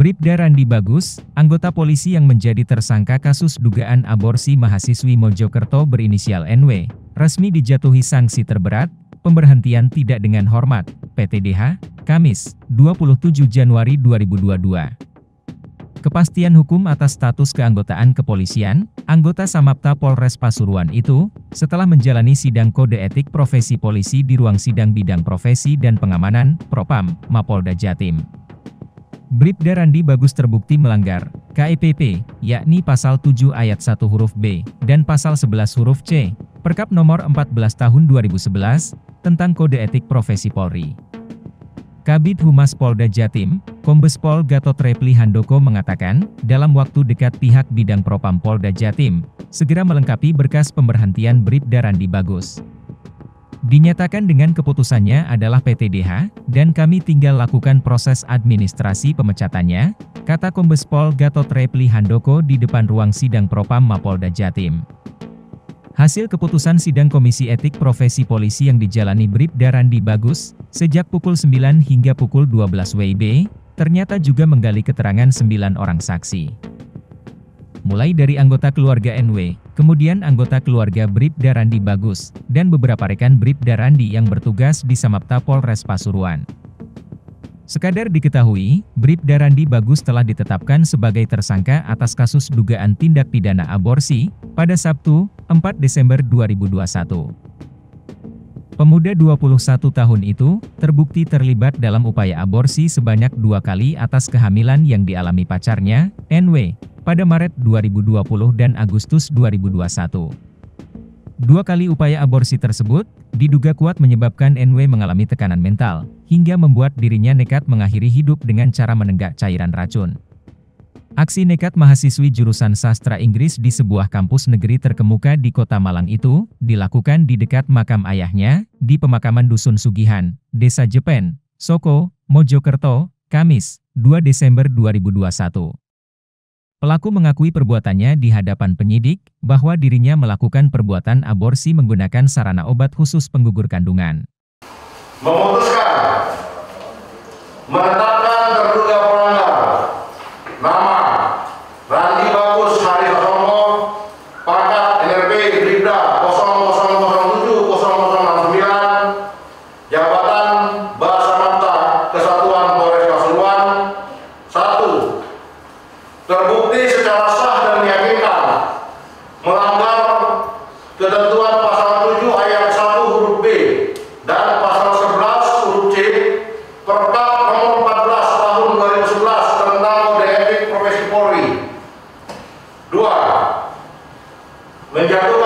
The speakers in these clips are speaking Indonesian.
Bribda Randi Bagus, anggota polisi yang menjadi tersangka kasus dugaan aborsi mahasiswi Mojokerto berinisial NW, resmi dijatuhi sanksi terberat, pemberhentian tidak dengan hormat, PTDH, Kamis, 27 Januari 2022. Kepastian hukum atas status keanggotaan kepolisian, anggota Samapta Polres Pasuruan itu, setelah menjalani sidang kode etik profesi polisi di ruang sidang bidang profesi dan pengamanan, Propam, Mapolda Jatim. Bribda Randi Bagus terbukti melanggar KEPP, yakni pasal 7 ayat 1 huruf B dan pasal 11 huruf C, Perkap nomor 14 tahun 2011 tentang kode etik profesi Polri. Kabid Humas Polda Jatim, Kombes Pol Gatot Repli Handoko mengatakan, dalam waktu dekat pihak bidang Propam Polda Jatim, segera melengkapi berkas pemberhentian Bribda Randi Bagus. Dinyatakan dengan keputusannya adalah PTDH, dan kami tinggal lakukan proses administrasi pemecatannya, kata Kombes Pol Gatot Repli Handoko di depan ruang sidang Propam Mapolda Jatim. Hasil keputusan sidang Komisi Etik Profesi Polisi yang dijalani Bribda Randi Bagus, sejak pukul 9 hingga pukul 12 WIB, ternyata juga menggali keterangan 9 orang saksi mulai dari anggota keluarga NW, kemudian anggota keluarga Bribda Randi Bagus, dan beberapa rekan Bribda Randi yang bertugas di Samapta Polres Pasuruan. Sekadar diketahui, Bribda Randi Bagus telah ditetapkan sebagai tersangka atas kasus dugaan tindak pidana aborsi pada Sabtu, 4 Desember 2021. Pemuda 21 tahun itu, terbukti terlibat dalam upaya aborsi sebanyak dua kali atas kehamilan yang dialami pacarnya, NW, pada Maret 2020 dan Agustus 2021. Dua kali upaya aborsi tersebut, diduga kuat menyebabkan NW mengalami tekanan mental, hingga membuat dirinya nekat mengakhiri hidup dengan cara menenggak cairan racun. Aksi nekat mahasiswi jurusan sastra Inggris di sebuah kampus negeri terkemuka di kota Malang itu, dilakukan di dekat makam ayahnya, di pemakaman Dusun Sugihan, Desa Jepen, Soko, Mojokerto, Kamis, 2 Desember 2021. Pelaku mengakui perbuatannya di hadapan penyidik, bahwa dirinya melakukan perbuatan aborsi menggunakan sarana obat khusus penggugur kandungan. Memutuskan menetapkan nama Randi Vengador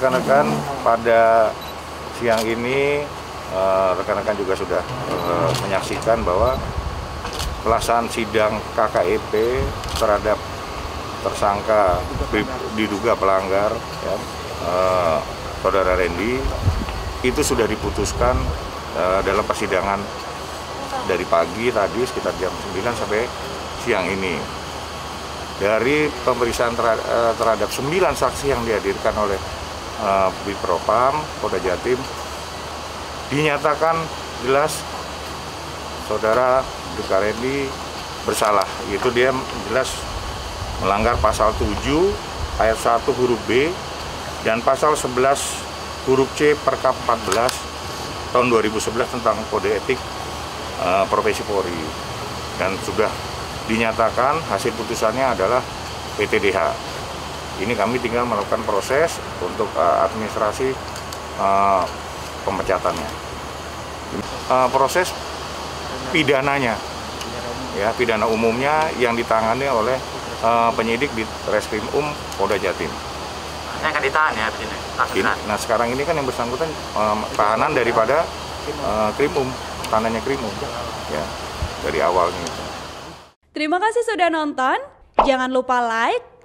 rekan-rekan, pada siang ini eh, rekan-rekan juga sudah eh, menyaksikan bahwa pelaksanaan sidang KKEP terhadap tersangka di- diduga pelanggar ya, eh, saudara Randy itu sudah diputuskan eh, dalam persidangan dari pagi tadi sekitar jam 9 sampai siang ini. Dari pemeriksaan terha- eh, terhadap 9 saksi yang dihadirkan oleh eh, Bipropam Polda Jatim. Dinyatakan jelas saudara Duka Randy bersalah. Yaitu dia jelas melanggar pasal 7 ayat 1 huruf B dan pasal 11 huruf C Perkap 14 tahun 2011 tentang kode etik eh, profesi Polri. Dan sudah dinyatakan hasil putusannya adalah PTDH. Ini kami tinggal melakukan proses untuk eh, administrasi eh, pemecatannya. Eh, proses pidananya, ya pidana umumnya yang ditangani oleh eh, penyidik di Reskrim Um Polda Jatim. Ini akan ditahan ya begini. Langsung Ini- nah sekarang ini kan yang bersangkutan eh, tahanan daripada eh, Krim Um. istananya Krimu ya dari awalnya itu. Terima kasih sudah nonton. Jangan lupa like,